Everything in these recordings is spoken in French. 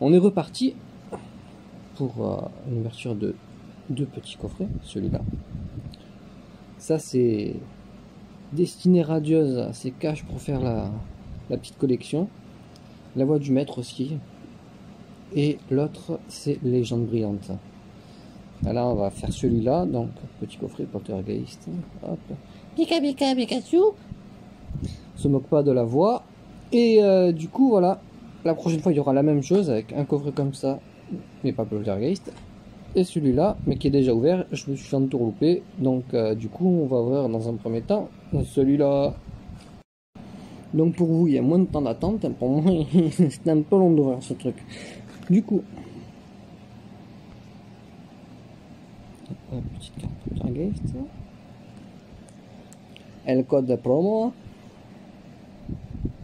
On est reparti pour euh, une ouverture de deux petits coffrets, celui-là. Ça c'est Destinée radieuse, c'est cache pour faire la, la petite collection. La voix du maître aussi. Et l'autre c'est Légende brillante. Là on va faire celui-là, donc petit coffret poltergeist. Hop. Pika pika Pikachu. Se moque pas de la voix. Et euh, du coup voilà, la prochaine fois il y aura la même chose avec un coffret comme ça, mais pas poltergeist. Et celui-là, mais qui est déjà ouvert, je me suis fait entourlouper. Donc euh, du coup on va ouvrir dans un premier temps celui-là. Donc pour vous il y a moins de temps d'attente, pour moi c'est un peu long d'ouvrir ce truc. Du coup, petite carte poltergeist. Et le code de promo.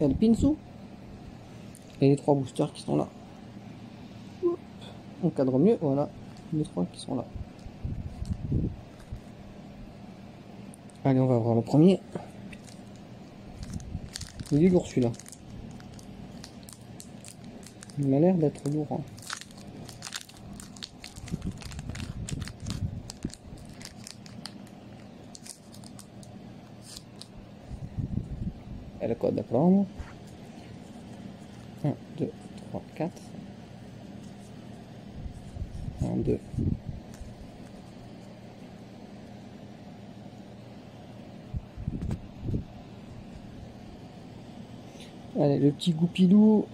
Et le pinceau. Et les trois boosters qui sont là. On cadre mieux, voilà. Les trois qui sont là. Allez, on va voir le premier. Il est lourd celui-là. Il m'a l'air d'être lourd. hein. Et le code de promo. 1, 2, 3, 4. 1, 2. Allez, le petit goupilou,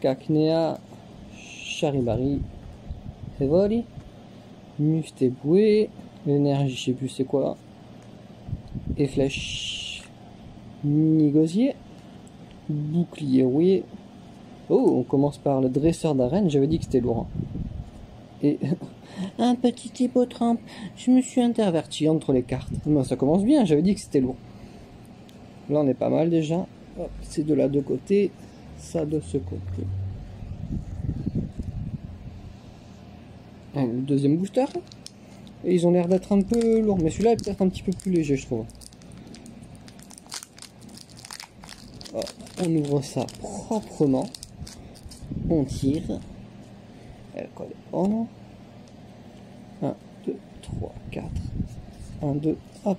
Cacnea, Charibari, Evoli, Mustéboué, l'énergie, je sais plus c'est quoi, et flèche, Nigosier, bouclier rouillé. Oh, on commence par le dresseur d'arène, j'avais dit que c'était lourd. Et Un petit hippotrampe. je me suis interverti entre les cartes. Moi, ça commence bien, j'avais dit que c'était lourd. Là, on est pas mal déjà. C'est de là de côté, ça de ce côté. Ah, Le deuxième booster. Ils ont l'air d'être un peu lourds, mais celui-là est peut-être un petit peu plus léger, je trouve. Hop, on ouvre ça proprement. Tire. Et le code on. 1, 2, 3, 4. 1, 2, hop.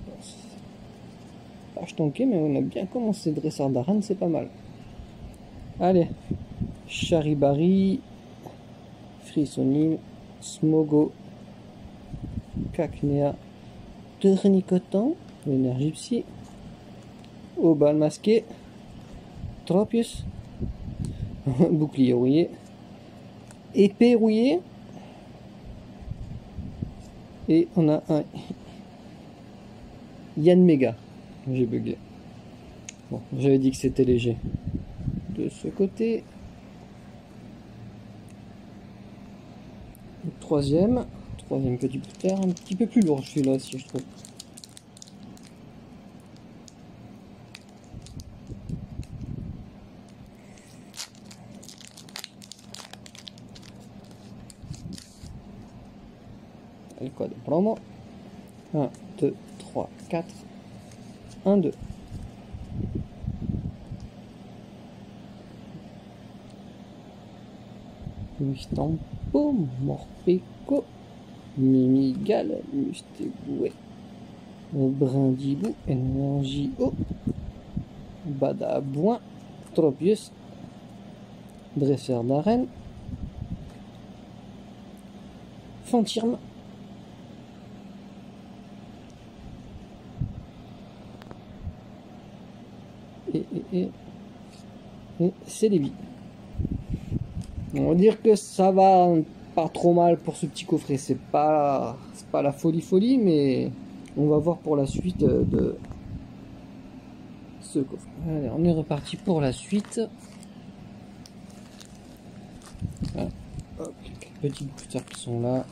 Pas tanké, mais on a bien commencé. Dresseur d'arène, c'est pas mal. Allez. Charibari. Frissonine. Smogo. Cacnea. Tournicoton. L'énergie psy. Obal masqué. Tropius. Bouclier rouillé. Épée rouillée. Et on a un Yann Mega. J'ai bugué. Bon, j'avais dit que c'était léger. De ce côté. Troisième. Troisième petit booster. Un petit peu plus lourd celui-là aussi, je trouve. Le code. Promo 1, 2, 3, 4 1, 2 Mistampo, Morpeco Mimigal, Mustéboué Brindibou, Énergie O Badabouin Tropius Dresseur d'arène Fantirme et, c'est Lévi. On va dire que ça va pas trop mal pour ce petit coffret. C'est pas, c'est pas la folie folie, mais on va voir pour la suite euh, de ce coffret. Allez, on est reparti pour la suite. Voilà. Hop, quelques petits boosters qui sont là.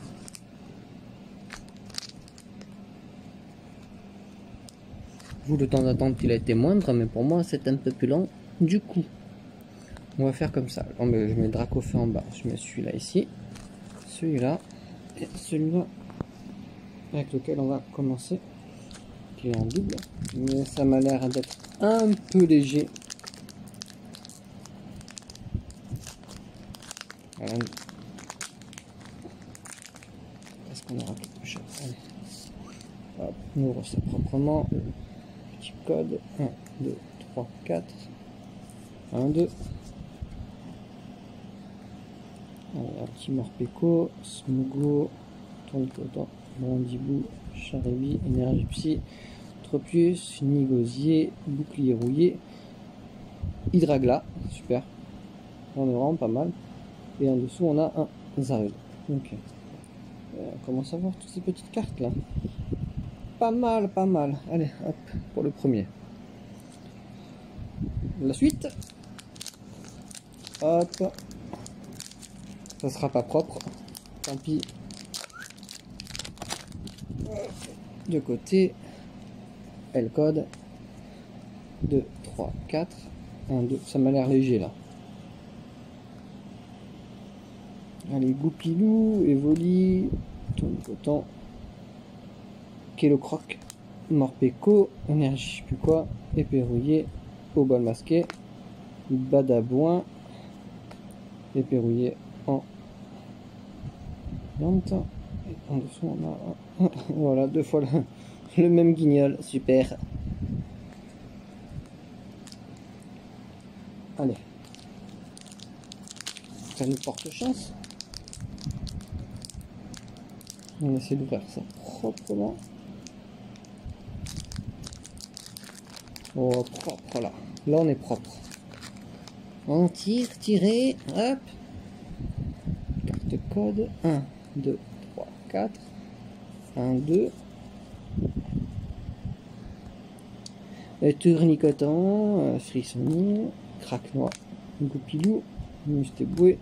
Vous, le temps d'attente, il a été moindre, mais pour moi, c'est un peu plus long. Du coup, on va faire comme ça. Met- je mets Dracofeu en bas. Je mets celui-là ici, celui-là et celui-là avec lequel on va commencer. Qui est en double, mais ça m'a l'air d'être un peu léger. Voilà. Est-ce qu'on aura quelque chose? On ouvre ça proprement. Code. 1, 2, 3, 4. 1, 2. Allez, un petit Morpeko, Smugo, Tonkotan, Brandibou, Charibi, Énergie Psy, Tropius, Nigosier, Bouclier Rouillé, Hydragla, super. On est vraiment pas mal. Et en dessous, on a un Zarud. Ok. Euh, on commence à voir toutes ces petites cartes là. Pas mal, pas mal. Allez, hop, pour le premier. La suite. Hop. Ça sera pas propre. Tant pis. De côté. L code. 2, 3, 4. 1, 2. Ça m'a l'air léger là. Allez, Goupilou, Evoli, Tony Coton, Kélocroc, Morpeko, Énergie, je sais plus quoi, Éperrouillé, au bol masqué, Badabouin, Éperrouillé en. Et en dessous, on a voilà, deux fois le, le même guignol, super. Allez, ça nous porte chance. On essaie d'ouvrir ça proprement. Oh, propre là. Là, on est propre. On tire, tirer, hop. Carte code 1, 2, 3, 4. 1, 2. Et tournicotant, euh, frissonnier, craque-noix, goupilou, mustéboué,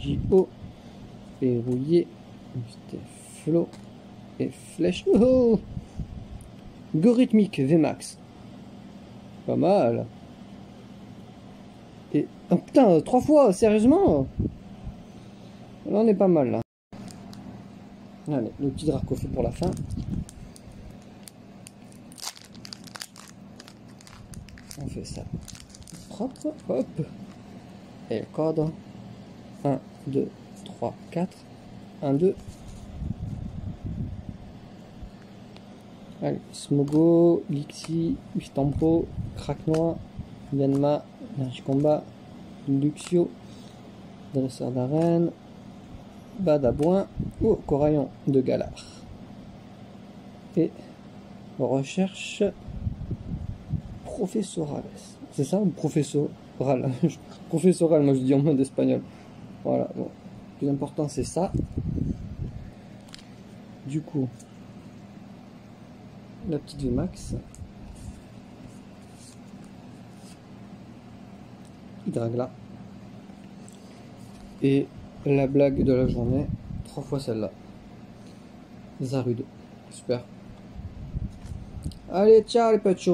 J.O. verrouillé, mustéflo et flèche. Oh Gorithmique VMAX. Pas mal. Et. Oh putain, trois fois, sérieusement? Là, on est pas mal là. Allez, le petit Dracofeu pour la fin. On fait ça propre. Hop. Et le code. 1, 2, 3, 4. 1, 2. Smogo, Lixi, Ustampo, Cracknois, Yanma, Energy Luxio, Dresseur d'arène, Badabouin, ou Coraillon de Galard. Et recherche professorales. C'est ça ou professoral Professoral, moi je dis en mode espagnol. Voilà, bon. Le plus important c'est ça. Du coup, la petite VMAX. Hydragla. Et la blague de la journée, trois fois celle-là. Zarud. Super. Allez, ciao les petits